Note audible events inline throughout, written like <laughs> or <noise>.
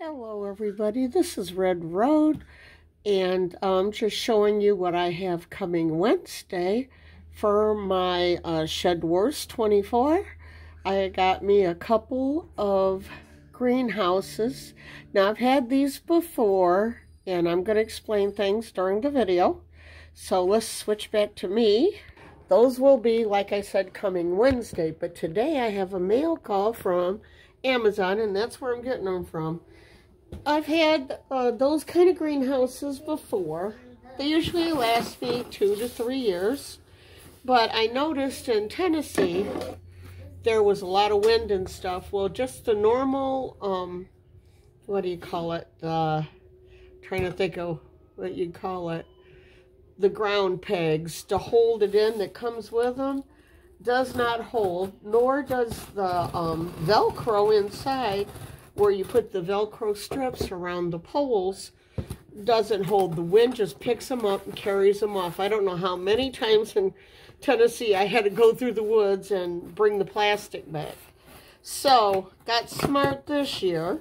Hello everybody, this is Red Road and I'm just showing you what I have coming Wednesday for my uh, Shed Wars 24. I got me a couple of greenhouses. Now I've had these before and I'm going to explain things during the video. So let's switch back to me. Those will be, like I said, coming Wednesday. But today I have a mail call from Amazon and that's where I'm getting them from. I've had uh, those kind of greenhouses before. They usually last me two to three years. But I noticed in Tennessee, there was a lot of wind and stuff. Well, just the normal, um, what do you call it? Uh, trying to think of what you'd call it. The ground pegs to hold it in that comes with them does not hold, nor does the um, Velcro inside where you put the Velcro strips around the poles doesn't hold. The wind just picks them up and carries them off. I don't know how many times in Tennessee I had to go through the woods and bring the plastic back. So, got smart this year.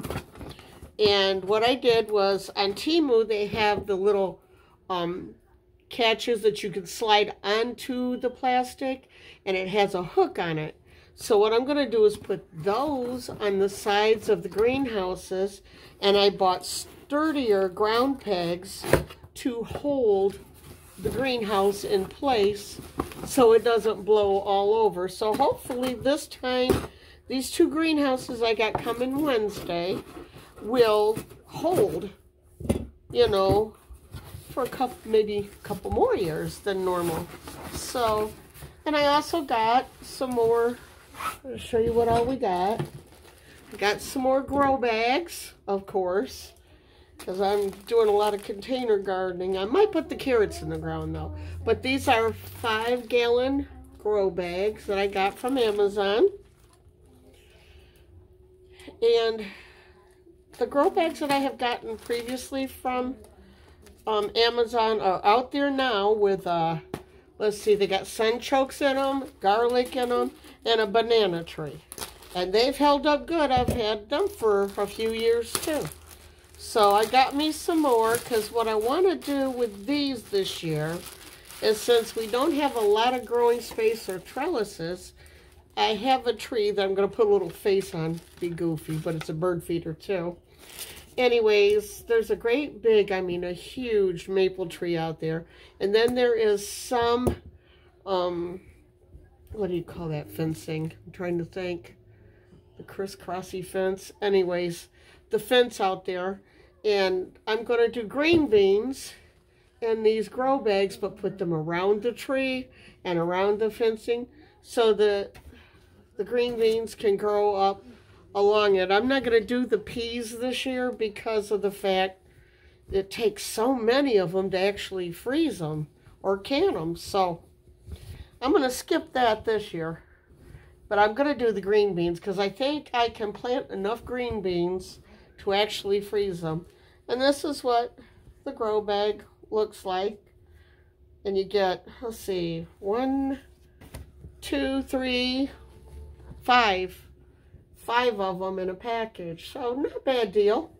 And what I did was, on Temu, they have the little um, catches that you can slide onto the plastic. And it has a hook on it. So what I'm going to do is put those on the sides of the greenhouses. And I bought sturdier ground pegs to hold the greenhouse in place so it doesn't blow all over. So hopefully this time, these two greenhouses I got coming Wednesday will hold, you know, for a couple, maybe a couple more years than normal. So, and I also got some more I'll show you what all we got. Got some more grow bags, of course, because I'm doing a lot of container gardening. I might put the carrots in the ground, though. But these are five-gallon grow bags that I got from Amazon. And the grow bags that I have gotten previously from um, Amazon are out there now with, uh, let's see, they got sunchokes in them, garlic in them, and a banana tree. And they've held up good. I've had them for a few years too. So I got me some more because what I want to do with these this year is since we don't have a lot of growing space or trellises, I have a tree that I'm going to put a little face on, be goofy, but it's a bird feeder too. Anyways, there's a great big, I mean a huge maple tree out there. And then there is some um, what do you call that fencing? I'm trying to think. The crisscrossy fence. Anyways, the fence out there. And I'm going to do green beans in these grow bags, but put them around the tree and around the fencing so that the green beans can grow up along it. I'm not going to do the peas this year because of the fact it takes so many of them to actually freeze them or can them. So I'm going to skip that this year. But I'm going to do the green beans because I think I can plant enough green beans to actually freeze them. And this is what the grow bag looks like. And you get, let's see, one, two, three, five. Five of them in a package. So not a bad deal.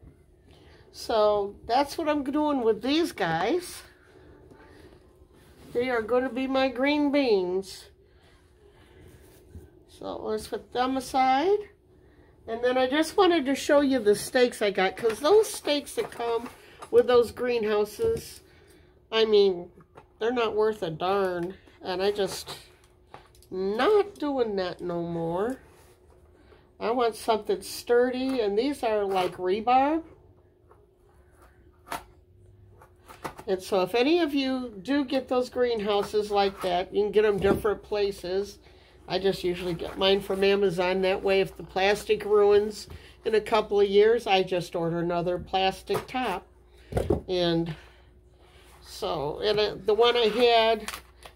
So that's what I'm doing with these guys. They are going to be my green beans. So let's put them aside. And then I just wanted to show you the stakes I got. Because those stakes that come with those greenhouses, I mean, they're not worth a darn. And I just not doing that no more. I want something sturdy. And these are like rebar. And so if any of you do get those greenhouses like that, you can get them different places. I just usually get mine from Amazon. That way, if the plastic ruins in a couple of years, I just order another plastic top. And so, and uh, the one I had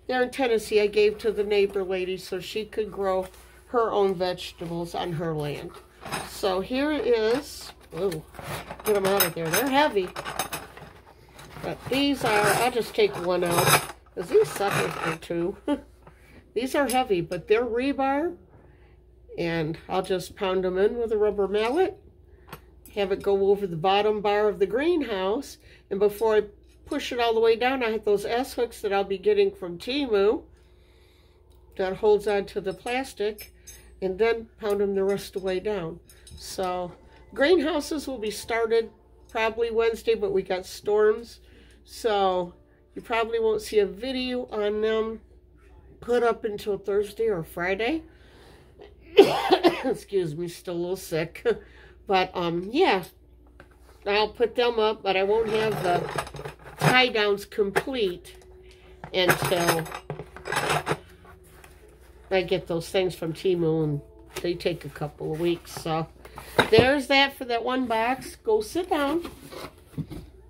there in Tennessee, I gave to the neighbor lady so she could grow her own vegetables on her land. So here is, oh, get them out of there. They're heavy. But these are, I'll just take one out. Because these suckers are two. <laughs> these are heavy, but they're rebar. And I'll just pound them in with a rubber mallet. have it go over the bottom bar of the greenhouse. And before I push it all the way down, I have those S-hooks that I'll be getting from Temu that holds onto the plastic and then pound them the rest of the way down. So greenhouses will be started probably Wednesday, but we got storms. So you probably won't see a video on them put up until Thursday or Friday. <coughs> Excuse me, still a little sick. <laughs> but um, yeah, I'll put them up, but I won't have the tie downs complete until I get those things from Temu and they take a couple of weeks. So there's that for that one box. Go sit down.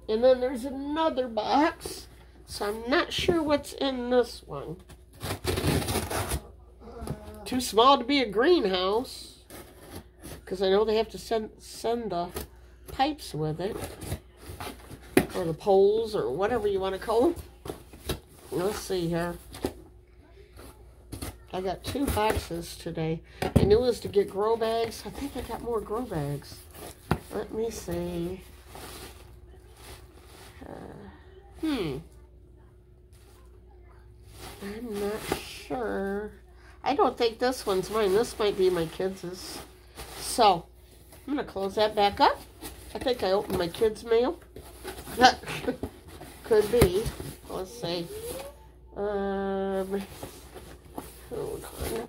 And then there's another box. So I'm not sure what's in this one. Too small to be a greenhouse. Because I know they have to send, send the pipes with it. Or the poles or whatever you want to call them. Let's see here. I got two boxes today. I knew it was to get grow bags. I think I got more grow bags. Let me see. Uh, hmm. I'm not sure. I don't think this one's mine. This might be my kids'. So, I'm going to close that back up. I think I opened my kids' mail. That <laughs> could be. Let's see. Um.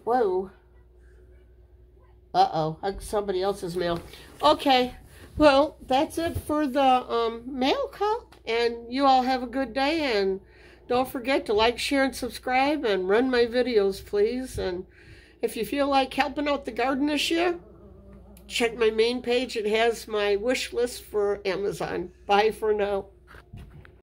Whoa. Uh-oh. Somebody else's mail. Okay. Well, that's it for the um, mail call. And you all have a good day. And don't forget to like, share, and subscribe. And run my videos, please. And if you feel like helping out the garden this year, check my main page. It has my wish list for Amazon. Bye for now.